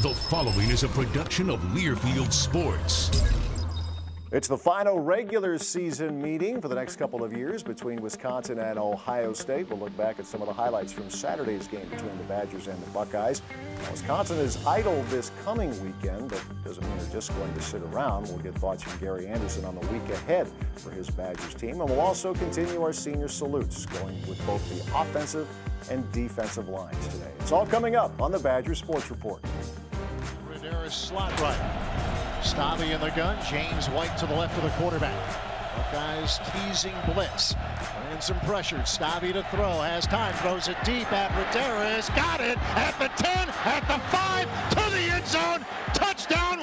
The following is a production of Learfield Sports. It's the final regular season meeting for the next couple of years between Wisconsin and Ohio State. We'll look back at some of the highlights from Saturday's game between the Badgers and the Buckeyes. Wisconsin is idle this coming weekend, but doesn't mean they're just going to sit around. We'll get thoughts from Gary Andersen on the week ahead for his Badgers team, and we'll also continue our senior salutes, going with both the offensive and defensive lines today. It's all coming up on the Badgers Sports Report. Ramirez slot right. Stave in the gun. James White to the left of the quarterback. Buckeyes teasing blitz. Bringing some pressure. Stave to throw. Has time. Throws it deep. Abbrederis. Got it. At the 10. At the 5. To the end zone.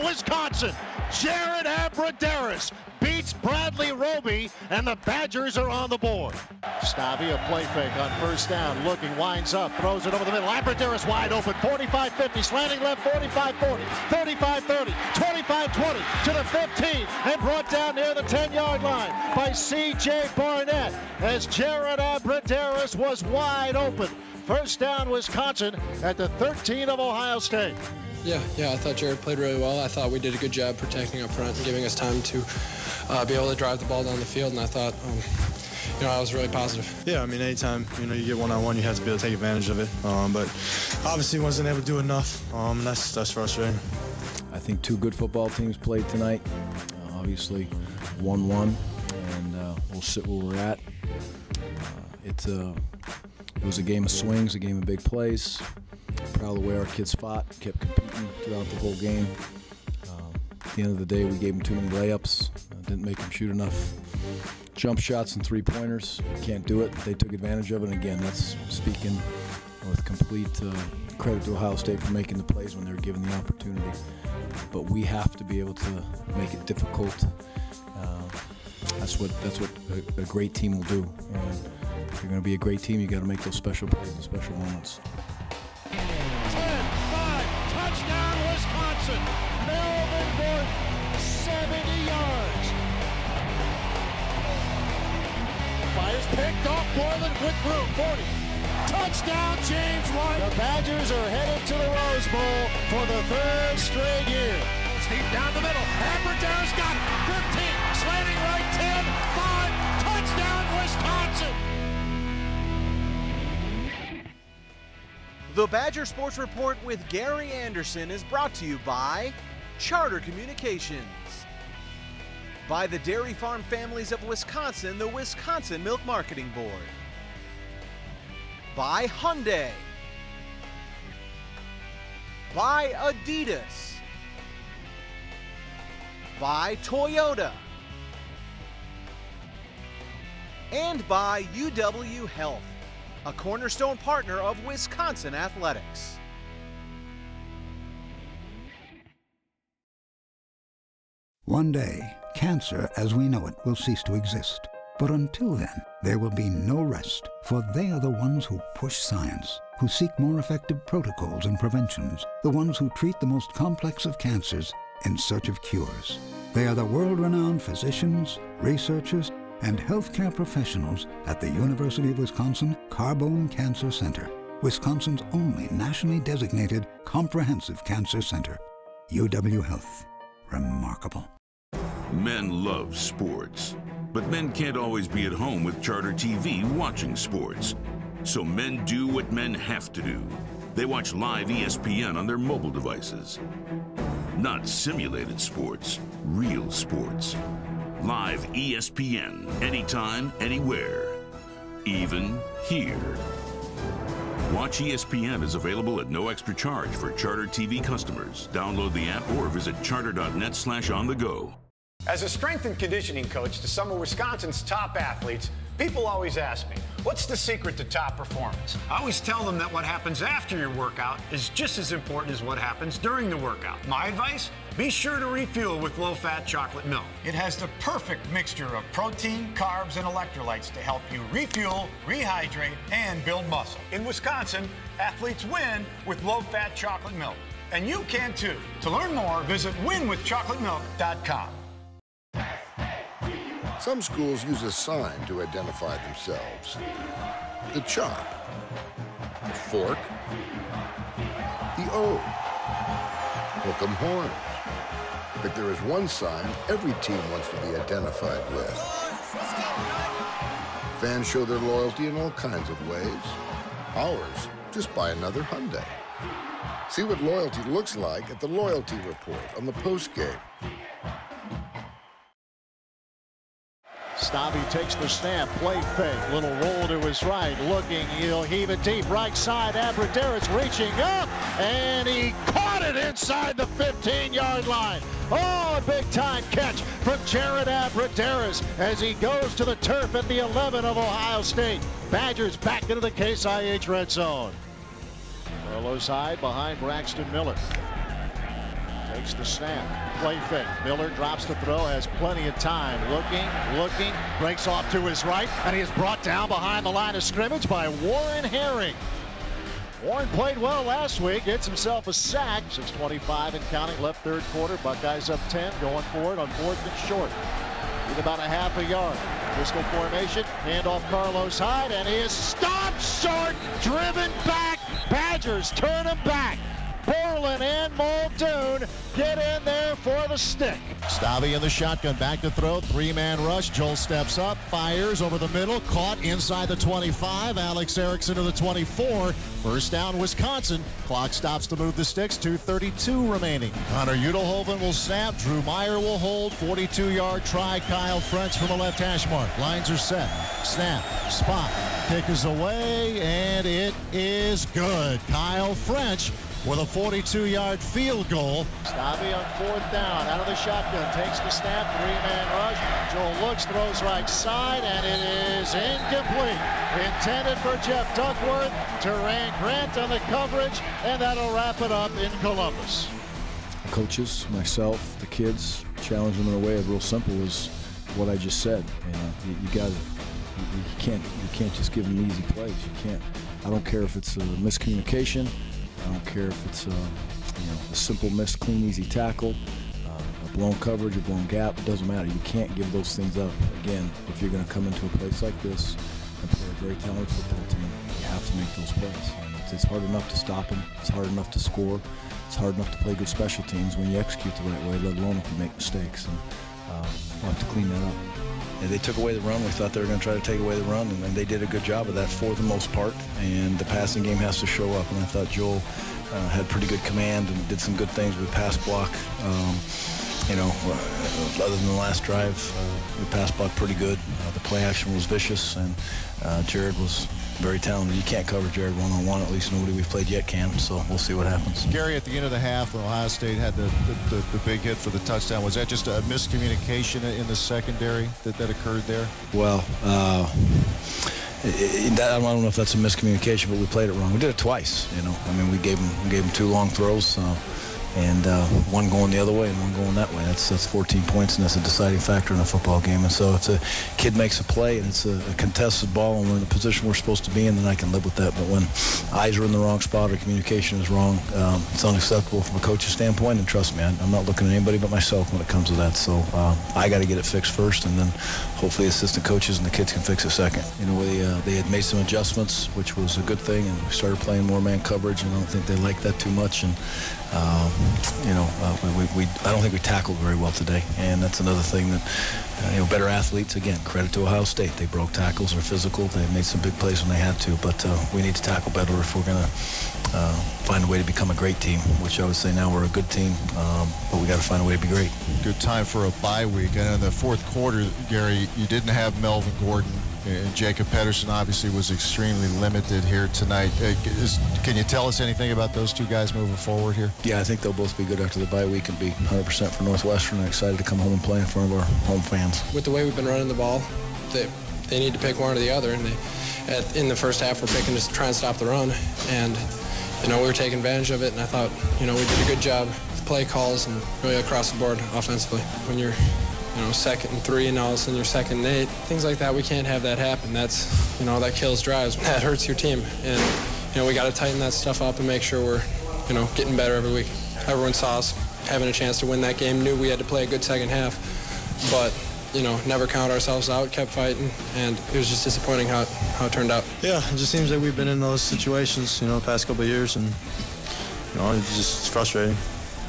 Wisconsin. Jared Abbrederis beats Bradley Roby, and the Badgers are on the board. Stave, a play fake on first down, looking, winds up, throws it over the middle. Abbrederis wide open, 45-50, slanting left, 45-40, 35-30, 25-20 to the 15, and brought down near the 10-yard line by C.J. Barnett as Jared Abbrederis was wide open. First down, Wisconsin at the 13 of Ohio State. Yeah, yeah, I thought Jared played really well. I thought we did a good job protecting up front and giving us time to uh, be able to drive the ball down the field, and I thought, um, you know, I was really positive. Yeah, I mean, anytime, you know, you get one-on-one, you have to be able to take advantage of it. Um, but obviously wasn't able to do enough, um, and that's, that's frustrating. I think two good football teams played tonight. Uh, obviously, 1-1, and uh, we'll sit where we're at. Uh, it's a, it was a game of swings, a game of big plays proud of the way our kids fought, kept competing throughout the whole game. Um, at the end of the day, we gave them too many layups, uh, didn't make them shoot enough jump shots and three pointers. Can't do it. They took advantage of it. And again, that's speaking with complete uh, credit to Ohio State for making the plays when they were given the opportunity. But we have to be able to make it difficult. Uh, that's what that's what a, a great team will do. And if you're going to be a great team, you got to make those special plays and special moments. Wisconsin. Melvin Gordon, 70 yards. Fires picked off Borland with room, 40. Touchdown James White. The Badgers are headed to the Rose Bowl for the third straight year. Steve down the middle. Abbrederis got it. The Badger Sports Report with Gary Andersen is brought to you by Charter Communications, by the Dairy Farm Families of Wisconsin, the Wisconsin Milk Marketing Board, by Hyundai, by Adidas, by Toyota, and by UW Health a cornerstone partner of Wisconsin Athletics. One day, cancer as we know it will cease to exist. But until then, there will be no rest, for they are the ones who push science, who seek more effective protocols and preventions, the ones who treat the most complex of cancers in search of cures. They are the world-renowned physicians, researchers, and healthcare professionals at the University of Wisconsin Carbone Cancer Center, Wisconsin's only nationally designated comprehensive cancer center. UW Health. Remarkable. Men love sports, but men can't always be at home with Charter TV watching sports. So men do what men have to do. They watch live ESPN on their mobile devices. Not simulated sports, real sports. Live ESPN, anytime, anywhere. Even here. Watch ESPN is available at no extra charge for Charter TV customers. Download the app or visit charter.net slash on the go. As a strength and conditioning coach to some of Wisconsin's top athletes, people always ask me, what's the secret to top performance? I always tell them that what happens after your workout is just as important as what happens during the workout. My advice? Be sure to refuel with low fat chocolate milk. It has the perfect mixture of protein, carbs, and electrolytes to help you refuel, rehydrate, and build muscle. In Wisconsin, athletes win with low fat chocolate milk. And you can too. To learn more, visit winwithchocolatemilk.com. Some schools use a sign to identify themselves. The chop, the fork, the O. hook 'em horns. But there is one sign every team wants to be identified with. Fans show their loyalty in all kinds of ways. Ours, just buy another Hyundai. See what loyalty looks like at the Loyalty Report on the postgame. Stave takes the snap, play fake, little roll to his right, looking, he'll heave it deep, right side, Abbrederis reaching up, and he caught it inside the 15-yard line. Oh, a big-time catch from Jared Abbrederis as he goes to the turf at the 11 of Ohio State. Badgers back into the Case IH red zone. Carlos Hyde behind Braxton Miller. Takes the snap. Play fake. Miller drops the throw, has plenty of time. Looking, looking, breaks off to his right, and he is brought down behind the line of scrimmage by Warren Herring. Warren played well last week, gets himself a sack. 6.25 and counting left third quarter. Buckeyes up 10, going for it on fourth and short. With about a half a yard. Pistol formation, handoff Carlos Hyde, and he is stopped short, driven back. Badgers turn him back. Borland and Muldoon get in there for the stick. Stave in the shotgun, back to throw, three-man rush. Joel steps up, fires over the middle, caught inside the 25. Alex Erickson to the 24. First down, Wisconsin. Clock stops to move the sticks. 2.32 remaining. Connor Udelhoven will snap. Drew Meyer will hold. 42-yard try. Kyle French from the left hash mark. Lines are set. Snap. Spot. Kick is away, and it is good. Kyle French with a 42-yard field goal. Stave on fourth down, out of the shotgun, takes the snap, three-man rush. Joel looks, throws right side, and it is incomplete. Intended for Jeff Duckworth. Doran Grant on the coverage, and that'll wrap it up in Columbus. Coaches, myself, the kids, challenge them in a way of real simple is what I just said. You know, you, you got to, you, you can't, you can't just give them easy plays. You can't. I don't care if it's a miscommunication. I don't care if it's a, you know, a simple miss, clean, easy tackle, uh, a blown coverage, a blown gap. It doesn't matter. You can't give those things up. Again, if you're going to come into a place like this and play a very talented football team, you have to make those plays. It's, it's hard enough to stop them. It's hard enough to score. It's hard enough to play good special teams when you execute the right way, let alone if you make mistakes. And uh, we'll have to clean that up. Yeah, they took away the run. We thought they were going to try to take away the run, and, and, they did a good job of that for the most part. And the passing game has to show up. And I thought Joel uh, had pretty good command and did some good things with pass block. Um, you know, uh, other than the last drive, uh, the pass block pretty good. Uh, the play action was vicious, and uh, Jared was very talented. You can't cover Jared one-on-one. At least nobody we've played yet can. So we'll see what happens. Gary, at the end of the half, when Ohio State had the, the, the, the big hit for the touchdown, was that just a miscommunication in the secondary that, that occurred there? Well, uh, it, I don't know if that's a miscommunication, but we played it wrong. We did it twice. You know, I mean, we gave him we gave him two long throws. Uh, and uh, one going the other way and one going that way. That's that's 14 points, and that's a deciding factor in a football game. And so if a kid makes a play and it's a, a, contested ball and we're in the position we're supposed to be in, then I can live with that. But when eyes are in the wrong spot or communication is wrong, um, it's unacceptable from a coach's standpoint. And trust me, I, am not looking at anybody but myself when it comes to that. So uh, I got to get it fixed first, and then hopefully assistant coaches and the kids can fix it second. You know, they, uh, they had made some adjustments, which was a good thing, and we started playing more man coverage, and I don't think they liked that too much. And um, you know, uh, we, we, I don't think we tackled very well today, and that's another thing that, uh, you know, better athletes. Again, credit to Ohio State. They broke tackles. They're physical. They made some big plays when they had to, but uh, we need to tackle better if we're going to uh, find a way to become a great team. Which I would say now we're a good team, um, but we got to find a way to be great. Good time for a bye week, and in the fourth quarter, Gary, you didn't have Melvin Gordon and Jacob Pedersen obviously was extremely limited here tonight. Uh, is, can you tell us anything about those two guys moving forward here? Yeah, I think they'll both be good after the bye week and be 100% for Northwestern and excited to come home and play in front of our home fans. With the way we've been running the ball, they, they need to pick one or the other. And they, at, in the first half, we're picking to try and stop the run. And, you know, we were taking advantage of it. And I thought, you know, we did a good job with play calls and really across the board offensively. When you're you know, second and three, and all of a sudden you're second and eight. Things like that, we can't have that happen. That's, you know, that kills drives. That hurts your team. And, you know, we got to tighten that stuff up and make sure we're, you know, getting better every week. Everyone saw us having a chance to win that game, knew we had to play a good second half, but, you know, never count ourselves out, kept fighting, and it was just disappointing how how it turned out. Yeah, it just seems like we've been in those situations, you know, the past couple of years, and, you know, it's just frustrating.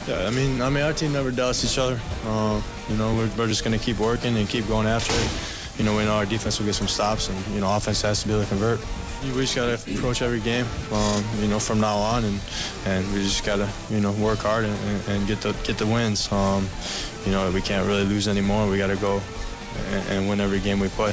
Yeah, I mean, I mean, our team never doubts each other. Uh, you know, we're, we're just going to keep working and keep going after it. You know, we know our defense will get some stops, and you know, offense has to be able to convert. We just got to approach every game, um, you know, from now on, and and we just got to, you know, work hard and, and, get the get the wins. Um, you know, we can't really lose anymore. We got to go and, and win every game we play.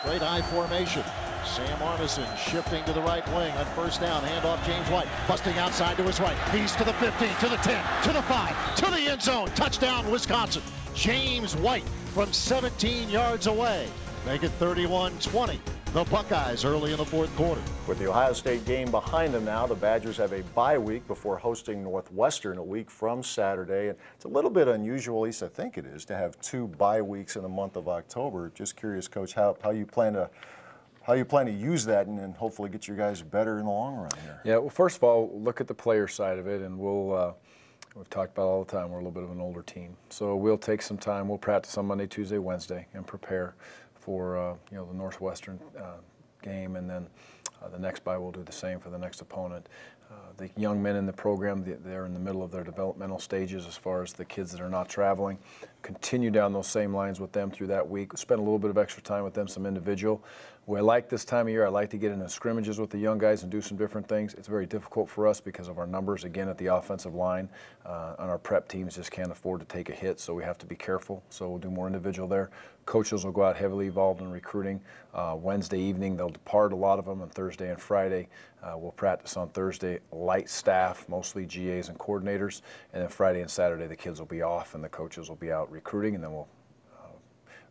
Straight I formation. Sam Arneson shifting to the right wing on first down. Handoff James White. Busting outside to his right. He's to the 15, to the 10, to the 5, to the end zone. Touchdown, Wisconsin. James White from 17 yards away. Make it 31-20. The Buckeyes early in the fourth quarter. With the Ohio State game behind them now, the Badgers have a bye week before hosting Northwestern a week from Saturday. And it's a little bit unusual, at least I think it is, to have two bye weeks in the month of October. Just curious, Coach, how, how you plan to how you plan to use that and, and hopefully get your guys better in the long run here. Yeah, well, first of all, look at the player side of it, and we'll. Uh, We've talked about all the time. We're a little bit of an older team, so we'll take some time. We'll practice on Monday, Tuesday, Wednesday, and prepare for uh, you know the Northwestern uh, game, and then uh, the next bye we'll do the same for the next opponent. The young men in the program, they're in the middle of their developmental stages as far as the kids that are not traveling. Continue down those same lines with them through that week. Spend a little bit of extra time with them, some individual. We like this time of year. I like to get into scrimmages with the young guys and do some different things. It's very difficult for us because of our numbers, again, at the offensive line. Uh, and our prep teams just can't afford to take a hit, so we have to be careful. So we'll do more individual there. Coaches will go out heavily involved in recruiting. Uh, Wednesday evening, they'll depart a lot of them, and Thursday and Friday. Uh, we'll practice on Thursday, light staff, mostly GAs and coordinators. And then Friday and Saturday, the kids will be off and the coaches will be out recruiting, and then we'll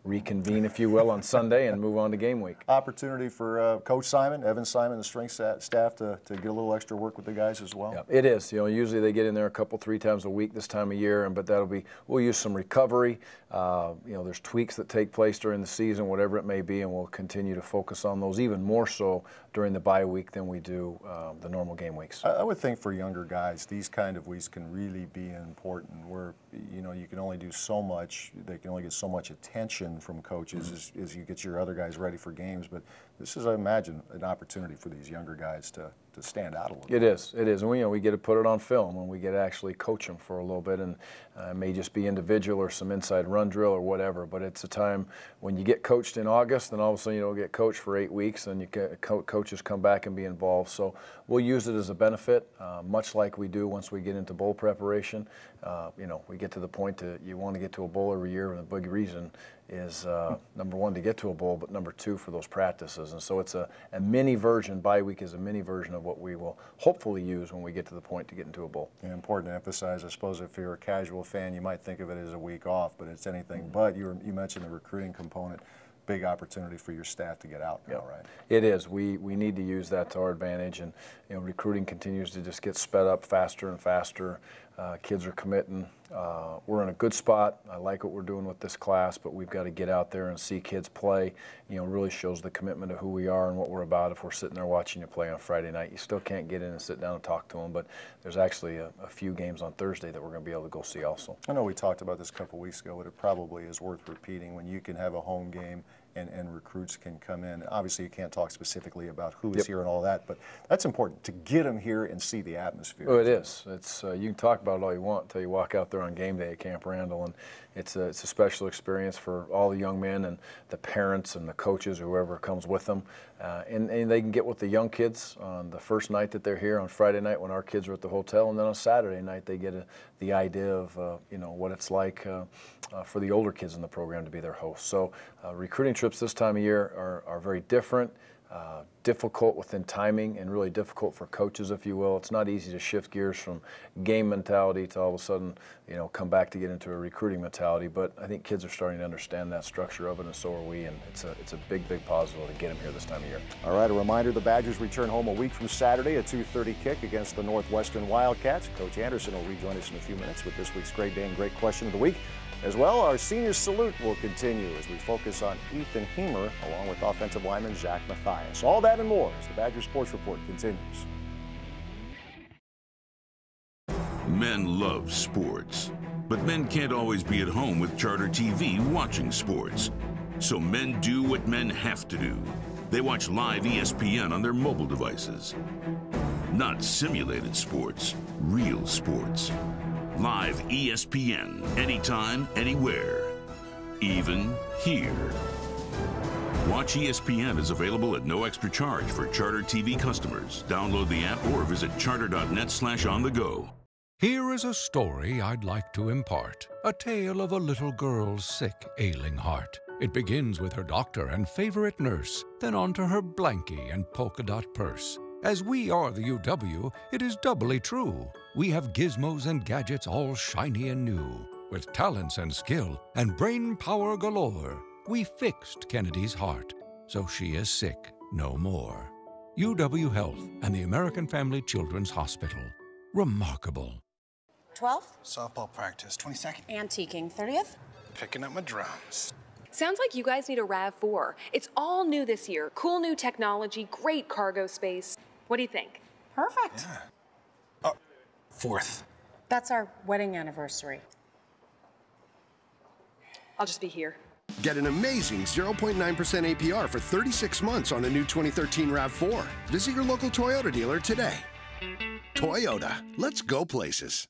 reconvene, if you will, on Sunday and move on to game week. Opportunity for uh, Coach Simon, Evan Simon, the strength staff to, to get a little extra work with the guys as well. Yeah, it is. You know, usually they get in there a couple, three times a week this time of year, and but that'll be. We'll use some recovery. Uh, you know, there's tweaks that take place during the season, whatever it may be, and we'll continue to focus on those even more so during the bye week than we do um, the normal game weeks. I, I would think for younger guys, these kind of weeks can really be important. Where you know you can only do so much, they can only get so much attention from coaches mm-hmm. as, as you get your other guys ready for games. But this is, I imagine, an opportunity for these younger guys to, to stand out a little. It bit. is. It is. And we, you know, we get to put it on film and we get to actually coach them for a little bit, and uh, it may just be individual or some inside run drill or whatever. But it's a time when you get coached in August, and all of a sudden you don't get coached for eight weeks, and you get, co- coaches come back and be involved. So we'll use it as a benefit, uh, much like we do once we get into bowl preparation. Uh, you know, we get to the point that you want to get to a bowl every year, and the big reason is uh, number one to get to a bowl, but number two for those practices. And so it's a, a mini version. Bye week is a mini version of what we will hopefully use when we get to the point to get into a bowl. Yeah, important to emphasize. I suppose if you're a casual fan, you might think of it as a week off, but it's anything mm-hmm. but. You, were, you mentioned the recruiting component big opportunity for your staff to get out now, yep. right? It is. We we need to use that to our advantage, and you know, recruiting continues to just get sped up faster and faster. Uh, kids are committing. Uh, we're in a good spot. I like what we're doing with this class, but we've got to get out there and see kids play. You know, really shows the commitment of who we are and what we're about. If we're sitting there watching you play on Friday night, you still can't get in and sit down and talk to them. But there's actually a, a few games on Thursday that we're going to be able to go see also. I know we talked about this a couple weeks ago, but it probably is worth repeating when you can have a home game and, and recruits can come in. Obviously, you can't talk specifically about who is yep. here and all that, but that's important to get them here and see the atmosphere. Oh, it is. It's uh, you can talk about it all you want until you walk out there on game day at Camp Randall, and it's a, it's a special experience for all the young men and the parents and the coaches, whoever comes with them. Uh, and, and they can get with the young kids on the first night that they're here on Friday night when our kids are at the hotel, and then on Saturday night they get a, the idea of uh, you know what it's like uh, uh for the older kids in the program to be their hosts. So uh, recruiting trips this time of year are, are very different. Uh, difficult within timing and really difficult for coaches, if you will. It's not easy to shift gears from game mentality to all of a sudden, you know, come back to get into a recruiting mentality. But I think kids are starting to understand that structure of it, and so are we. And it's a it's a big, big positive to get them here this time of year. All right, a reminder: the Badgers return home a week from Saturday, a 2:30 kick against the Northwestern Wildcats. Coach Andersen will rejoin us in a few minutes with this week's Great Dane and Great Question of the Week. As well, our senior salute will continue as we focus on Ethan Hemer along with offensive lineman Zac Matthias. All that and more as the Badger Sports Report continues. Men love sports, but men can't always be at home with Charter TV watching sports. So men do what men have to do. They watch live ESPN on their mobile devices. Not simulated sports, real sports. Live ESPN, anytime, anywhere, even here. Watch ESPN is available at no extra charge for Charter TV customers. Download the app or visit charter.net slash on the go. Here is a story I'd like to impart a tale of a little girl's sick, ailing heart. It begins with her doctor and favorite nurse, then on to her blankie and polka dot purse. As we are the UW, it is doubly true. We have gizmos and gadgets all shiny and new. With talents and skill and brain power galore, we fixed Kennedy's heart, so she is sick no more. UW Health and the American Family Children's Hospital. Remarkable. 12th? Softball practice, 22nd. Antiquing, 30th? Picking up my drums. Sounds like you guys need a RAV4. It's all new this year. Cool new technology, great cargo space. What do you think? Perfect. Yeah. Oh, fourth. That's our wedding anniversary. I'll just be here. Get an amazing 0.9% APR for 36 months on a new 2013 RAV4. Visit your local Toyota dealer today. Toyota, let's go places.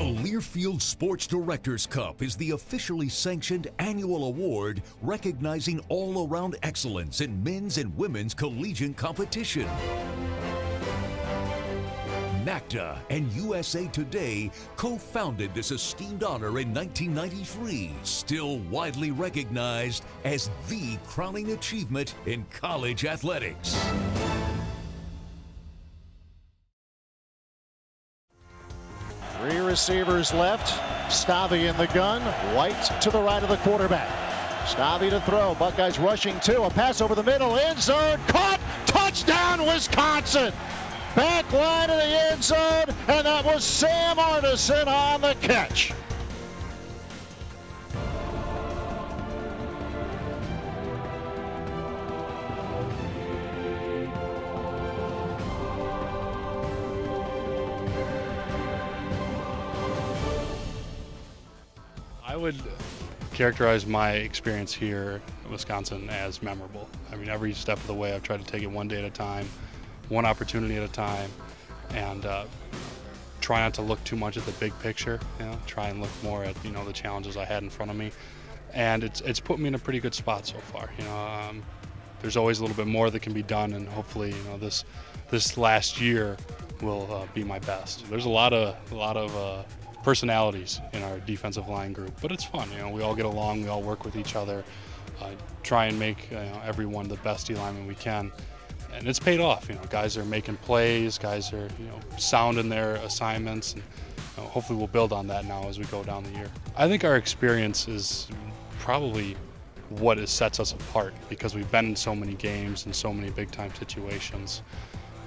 The Learfield Sports Directors Cup is the officially sanctioned annual award recognizing all around excellence in men's and women's collegiate competition. NACDA and USA Today co founded this esteemed honor in 1993, still widely recognized as the crowning achievement in college athletics. Receivers left. Stave in the gun. White to the right of the quarterback. Stave to throw. Buckeyes rushing two. A pass over the middle. End zone. Caught. Touchdown, Wisconsin. Back line of the end zone. And that was Sam Arneson on the catch. Would characterize my experience here in Wisconsin as memorable. I mean, every step of the way, I've tried to take it one day at a time, one opportunity at a time, and uh, try not to look too much at the big picture. You know, try and look more at you know the challenges I had in front of me, and it's it's put me in a pretty good spot so far. You know, um, there's always a little bit more that can be done, and hopefully, you know, this this last year will uh, be my best. There's a lot of a lot of uh, personalities in our defensive line group, but it's fun. You know, we all get along, we all work with each other, uh, try and make you know, everyone the best D lineman we can, and it's paid off. You know, guys are making plays, guys are you know sound in their assignments, and you know, hopefully we'll build on that now as we go down the year. I think our experience is probably what is, sets us apart because we've been in so many games and so many big time situations.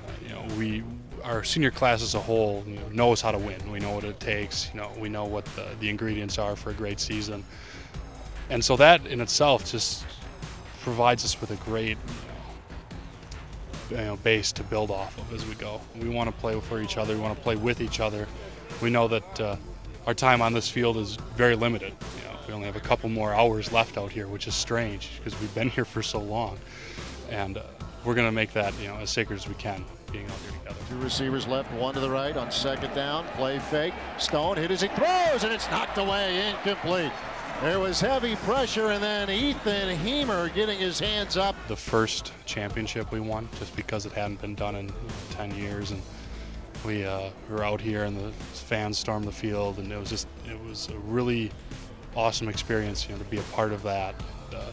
Uh, you know, we our senior class as a whole you know, knows how to win. We know what it takes. You know, we know what the, the ingredients are for a great season, and so that in itself just provides us with a great you know, base to build off of as we go. We want to play for each other. We want to play with each other. We know that uh, our time on this field is very limited. You know, we only have a couple more hours left out here, which is strange because we've been here for so long, and uh, we're going to make that you know as sacred as we can being out here together. Two receivers left, one to the right on second down. Play fake. Stone hit as he throws, and it's knocked away, incomplete. There was heavy pressure, and then Ethan Hemer getting his hands up. The first championship we won, just because it hadn't been done in 10 years, and we, uh, were out here, and the fans stormed the field, and it was just it was a really awesome experience, you know, to be a part of that. Uh,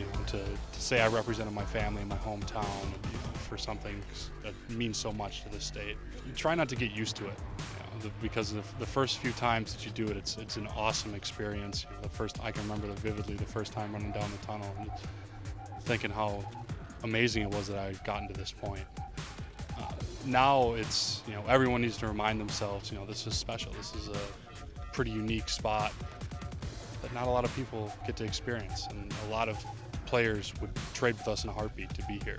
know, to, to say I represented my family, my hometown, you know, for something that means so much to the state. You try not to get used to it, you know, because the, the, first few times that you do it, it's it's an awesome experience. You know, the first I can remember vividly the first time running down the tunnel and thinking how amazing it was that I had gotten to this point. Uh, now it's you know everyone needs to remind themselves, you know, this is special. This is a pretty unique spot that not a lot of people get to experience, and a lot of players would trade with us in a heartbeat to be here.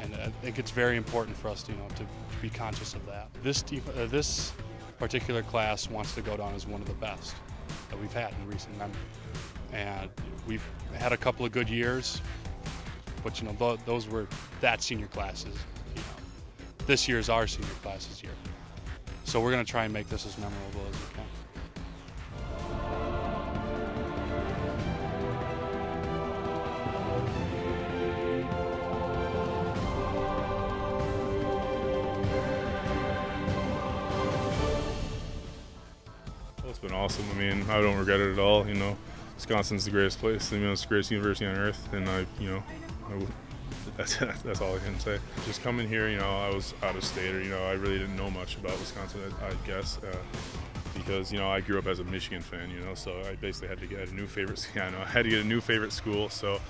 And I think it's very important for us, to, you know, to be conscious of that. This uh, this particular class wants to go down as one of the best that we've had in recent memory, and we've had a couple of good years, but you know th those were that senior classes. You know, this year is our senior classes year, so we're going to try and make this as memorable as we can. Awesome. I mean, I don't regret it at all. You know, Wisconsin's the greatest place. You know, it's the greatest university on earth, and I, you know, I, that's that's all I can say. Just coming here, you know, I was out of state, or you know, I really didn't know much about Wisconsin. I, I guess. Uh, because you know I grew up as a Michigan fan, you know, so I basically had to get a new favorite. Yeah, I know I had to get a new favorite school. So,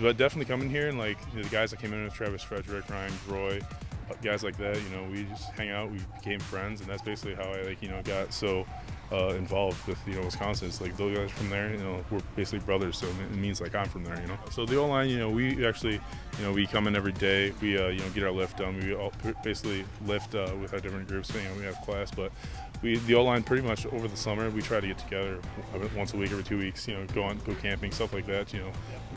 but definitely coming here and like the guys that came in with Travis Frederick, Ryan Groy, guys like that, you know, we just hang out, we became friends, and that's basically how I like you know got so uh, involved with you know Wisconsin. It's like those guys from there, you know, we're basically brothers, so it means like I'm from there, you know. So the O line, you know, we actually, you know, we come in every day. We uh, you know get our lift done. We all basically lift uh, with our different groups. You know, we have class, but we the O line pretty much over the summer we try to get together once a week, every two weeks. You know, go on go camping, stuff like that. You know,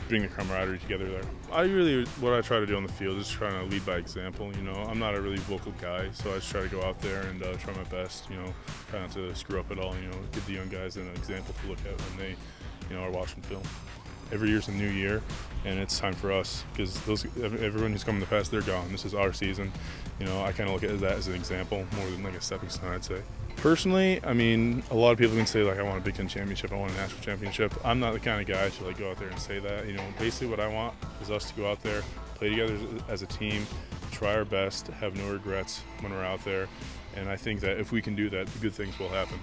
bring the camaraderie together there. I really what I try to do on the field is trying to lead by example. You know, I'm not a really vocal guy, so I just try to go out there and uh, try my best. You know, try not to screw up at all. You know, give the young guys an example to look at when they, you know, are watching film. Every year's a new year, and it's time for us because those everyone who's come in the past, they're gone. This is our season. You know, I kind of look at that as an example more than like a stepping stone, I'd say. Personally, I mean, a lot of people can say like, I want a Big Ten championship, I want a national championship. I'm not the kind of guy to like go out there and say that. You know, basically what I want is us to go out there, play together as a team, try our best, have no regrets when we're out there, and I think that if we can do that, good things will happen.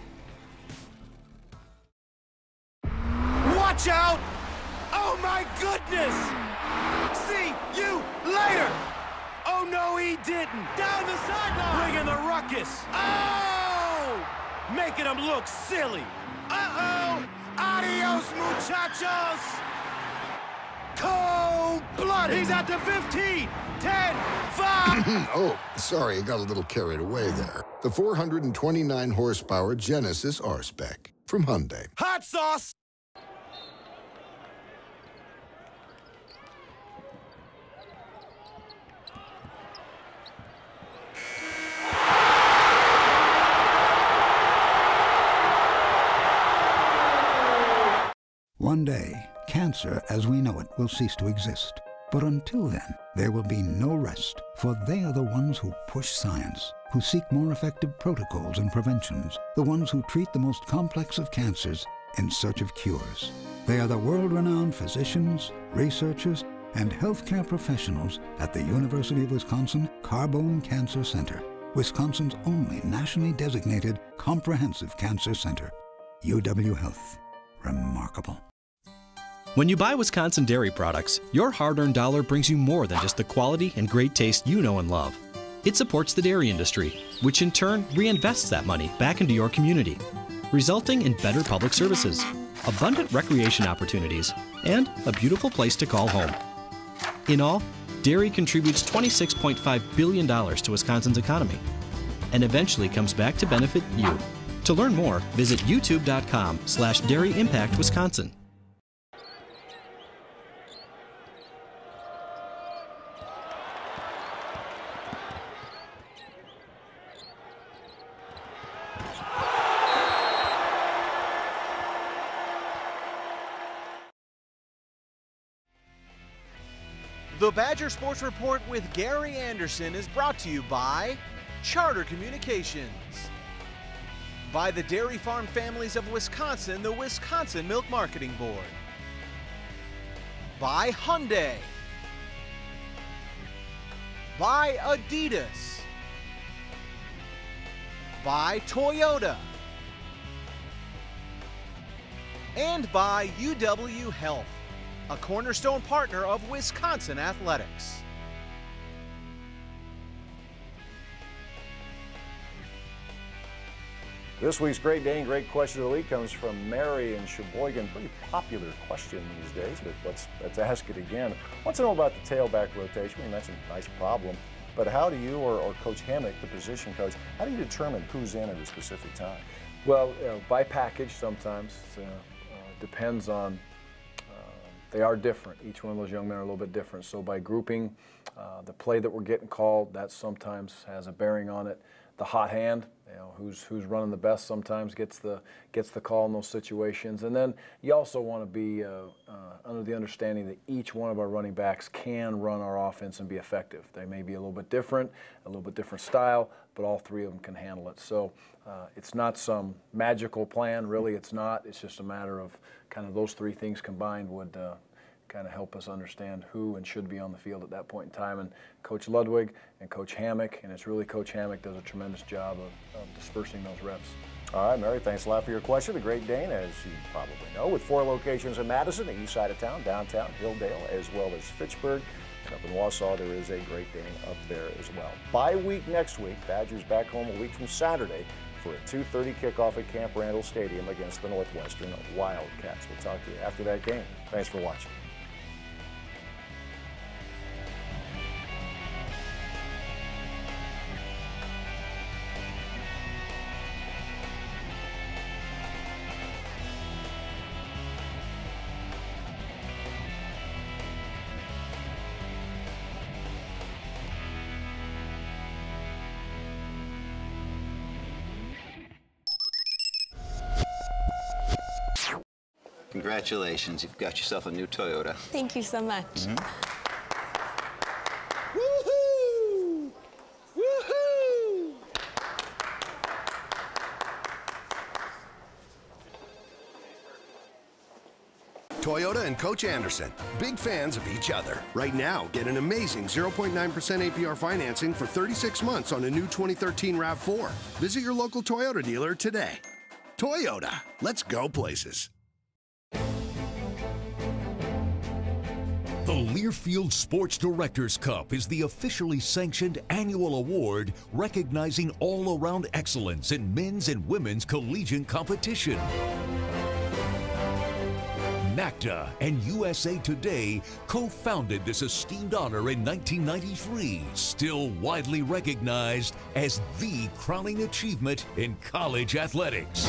Watch out! Oh my goodness! See you later! Oh no, he didn't! Down the sideline! Bringing the ruckus! Oh! Making him look silly! Uh-oh! Adios, muchachos! Cold-blooded! He's at the 15! 10, 5! oh, sorry, I got a little carried away there. The 429 horsepower Genesis R-Spec from Hyundai. Hot sauce! One day, cancer as we know it will cease to exist. But until then, there will be no rest, for they are the ones who push science, who seek more effective protocols and preventions, the ones who treat the most complex of cancers in search of cures. They are the world-renowned physicians, researchers, and healthcare professionals at the University of Wisconsin Carbone Cancer Center, Wisconsin's only nationally designated comprehensive cancer center. UW Health. Remarkable. When you buy Wisconsin dairy products, your hard earned dollar brings you more than just the quality and great taste you know and love. It supports the dairy industry, which in turn reinvests that money back into your community, resulting in better public services, abundant recreation opportunities, and a beautiful place to call home. In all, dairy contributes $26.5 billion to Wisconsin's economy and eventually comes back to benefit you. To learn more, visit youtube.com slash dairyimpactwisconsin. The Badger Sports Report with Gary Andersen is brought to you by Charter Communications, by the Dairy Farm Families of Wisconsin, the Wisconsin Milk Marketing Board, by Hyundai, by Adidas, by Toyota, and by UW Health, a cornerstone partner of Wisconsin Athletics. This week's Great Dane Great Question of the Week comes from Mary in Sheboygan. Pretty popular question these days, but let's, let's ask it again. I want to know about the tailback rotation. You mentioned nice problem, but how do you or, or Coach Hammock, the position coach, how do you determine who's in at a specific time? Well, you know, by package sometimes. Uh, uh, depends on, they are different. Each one of those young men are a little bit different. So by grouping uh, the play that we're getting called, that sometimes has a bearing on it. The hot hand, you know, who's who's running the best sometimes gets the gets the call in those situations. And then you also want to be uh, uh, under the understanding that each one of our running backs can run our offense and be effective. They may be a little bit different, a little bit different style, but all three of them can handle it. So uh, it's not some magical plan, really. It's not. It's just a matter of kind of those three things combined would uh, kind of help us understand who and should be on the field at that point in time. And Coach Ludwig and Coach Hammock, and it's really Coach Hammock does a tremendous job of, of dispersing those reps. All right, Mary, thanks a lot for your question. The Great Dane, as you probably know, with four locations in Madison, the east side of town, downtown, Hilldale, as well as Fitchburg. And up in Wausau, there is a Great Dane up there as well. Bye week next week. Badgers back home a week from Saturday for a 2.30 kickoff at Camp Randall Stadium against the Northwestern Wildcats. We'll talk to you after that game. Thanks for watching. Congratulations, you've got yourself a new Toyota. Thank you so much. Mm -hmm. Woohoo! Woohoo! Toyota and Coach Andersen, big fans of each other. Right now, get an amazing 0.9% APR financing for 36 months on a new 2013 RAV4. Visit your local Toyota dealer today. Toyota, let's go places. Learfield Sports Directors Cup is the officially sanctioned annual award recognizing all around excellence in men's and women's collegiate competition. NACDA and USA Today co-founded this esteemed honor in 1993, still widely recognized as the crowning achievement in college athletics.